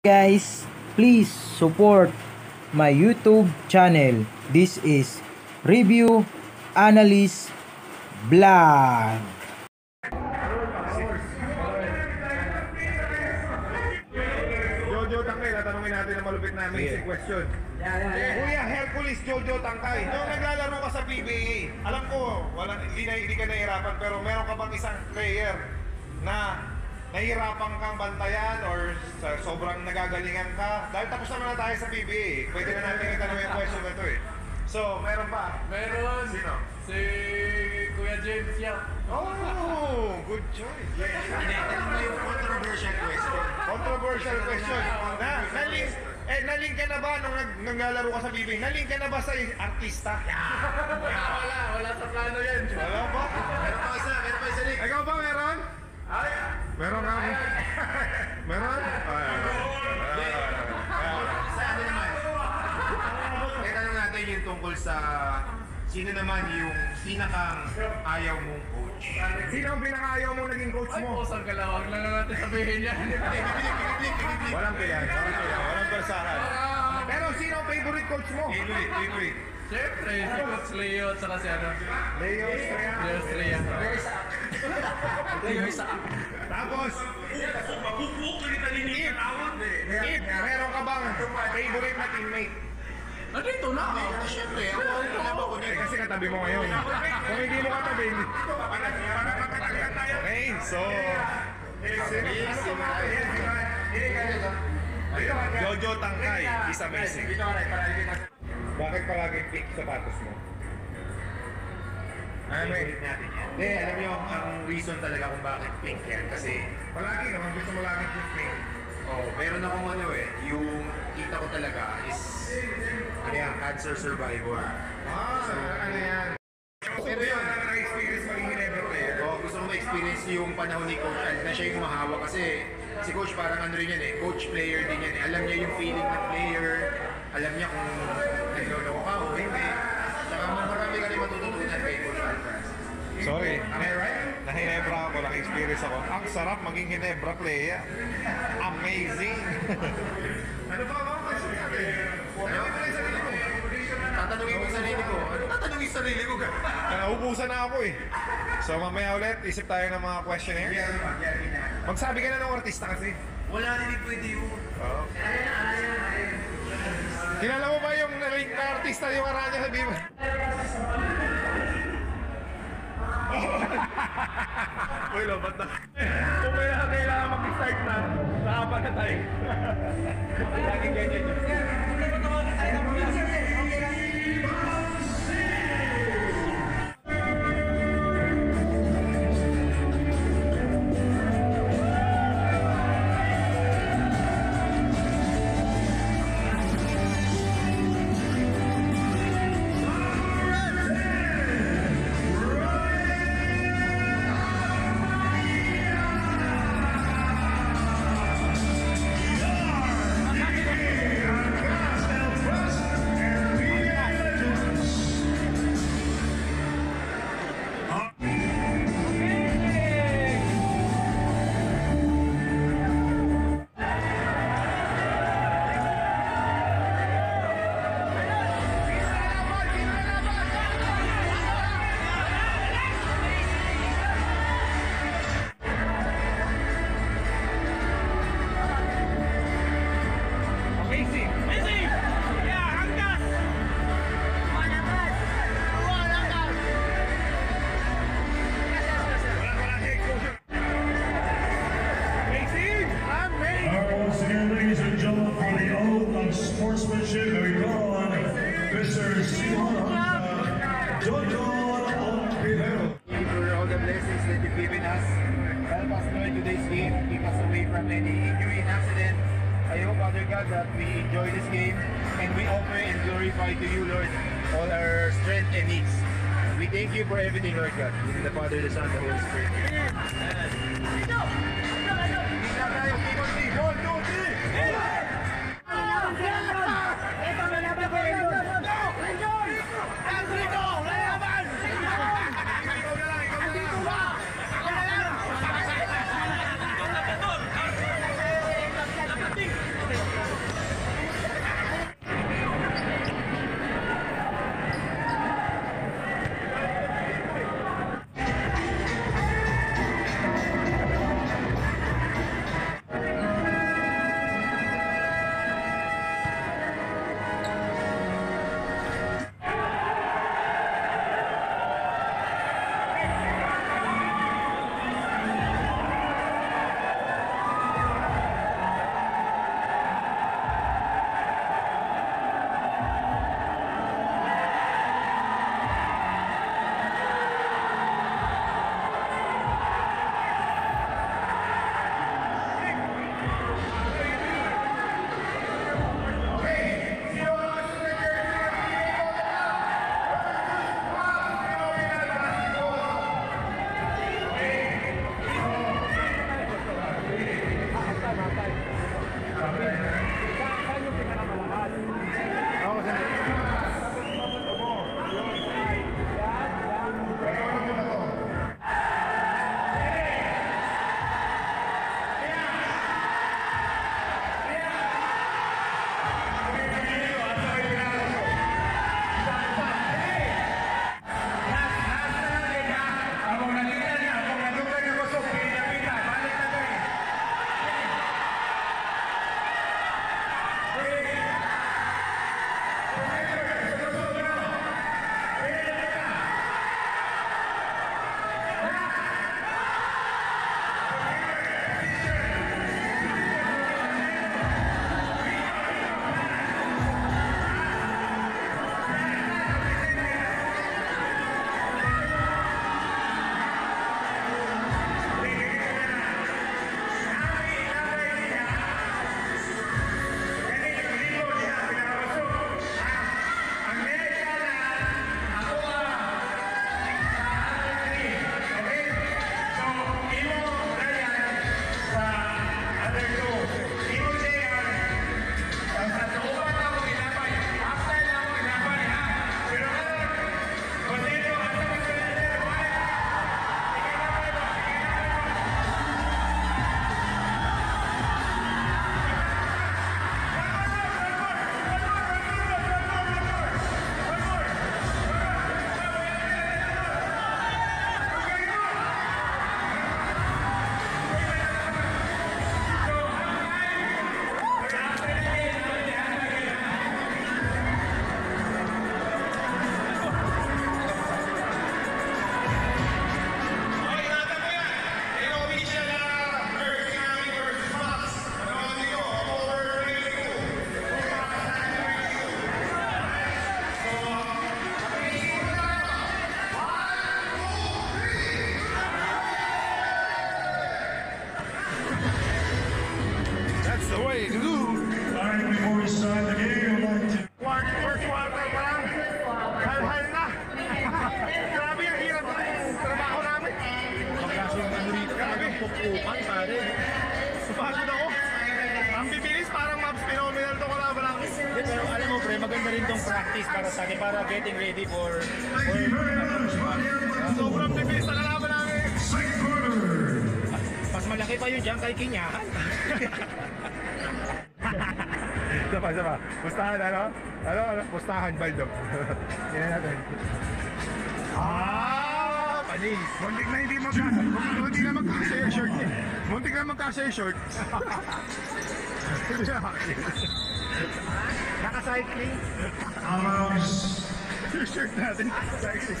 guys, please support my YouTube channel. This is Review Analyst Vlog. Jojo Tangkay, tatanungin natin ang malupit na amazing question. Kuya Hercules Jojo Tangkay, nung naglalaro ka sa PBA, alam ko, wala, hindi, na, hindi ka nahihirapan, pero meron ka bang isang player na nahihirapan kang bantayan or sa, sobrang nagagalingan ka? Dahil tapos naman na tayo sa PBA, pwede na natin itanong yung question na to eh. So, meron ba? Meron. Sino? Si Kuya James Yap. Oh, good choice. Tinatanong mo yung controversial question. Controversial question. Na, naling, eh, naling ka na ba nung nag, naglalaro ka sa BB? Naling ka na ba sa artista? Wala, wala. Wala sa plano yan. Wala ba? Meron pa isa, meron pa isa Nick. Ikaw ba meron? Ay, Meron ka? meron? Ay, Sa ano naman? Eh, tanong natin tungkol sa sino naman yung pinakang ayaw mong coach. Sino ang pinakaayaw mo naging coach ay, mo? pusang kalawag lang na natin sabihin yan. Walang pilihan, walang pilihan, walang persahan. Ah, Pero sino ang favorite coach mo? Favorite, favorite. Siyempre, si Coach Leo at saka si ano. Leo Estrella. Leo Estrella. Leo Isa. Tapos, if, if meron ka bang favorite na teammate? Nandito na. Ah, Siyempre, ako ang kalaban ko Eh, niya. kasi katabi mo ngayon. Kung hindi mo katabi, hindi. Okay, so... Jojo Tangkay is amazing. Bakit palagi pick sapatos mo? Ano eh? Hindi, alam niyo, ang reason talaga kung bakit pink yan. Kasi, Palagi naman gusto mo lagi pick pink. oh, meron akong ano eh, yung kita ko talaga is, ano yan, cancer survivor. Ah, ano yan? Pero yun, na-experience maging Ginebra player. So, gusto ko ma-experience yung panahon ni Coach Al na siya yung mahawa kasi si Coach parang ano rin yan eh, coach player din yan eh. Alam niya yung feeling ng player, alam niya kung nagloloko ka o hindi. Saka marami ka rin matututunan kay Coach Alcaraz. Sorry, am I right? Na ako, naka-experience ako. Ang sarap maging Ginebra player. Amazing! ano ba ba? Ano? Tatanungin mo yung sarili ko. Ano tatanungin yung sarili ko ka? Naubusan na ako eh. So mamaya ulit, isip tayo ng mga questionnaires. Magsabi ka na ng artista kasi. Wala rin pwede yun. Oo. Kilala mo ba yung nalink na artista yung Aranya sa Viva? Uy, lobat na. Kung may kailangan mag-start na, nakapa na tayo. Laging ganyan yun. Amazing! Away from any injury and accident. I hope, Father God, that we enjoy this game and we offer and glorify to you, Lord, all our strength and needs. We thank you for everything, Lord God. In the Father, the Son, and the Holy Spirit. One, Practice para sa akin, para getting ready for... Mariano. Sobrang bibilis na kalaban namin. Mas malaki pa yun dyan kay Kinyahan. Isa pa, isa pa. Pustahan, ano? Ano, ano? Pustahan, Baldo. Yan natin. Ah! Panis. Muntik na hindi magka... Muntik na magkasya yung short niya. Muntik na magkasya yung short. Naka-cycling? Um, t-shirt natin naka-cycling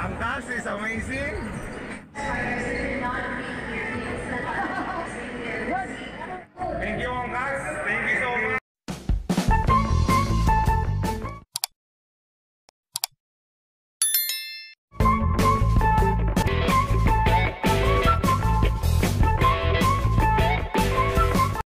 Ang taas is amazing! Amazing!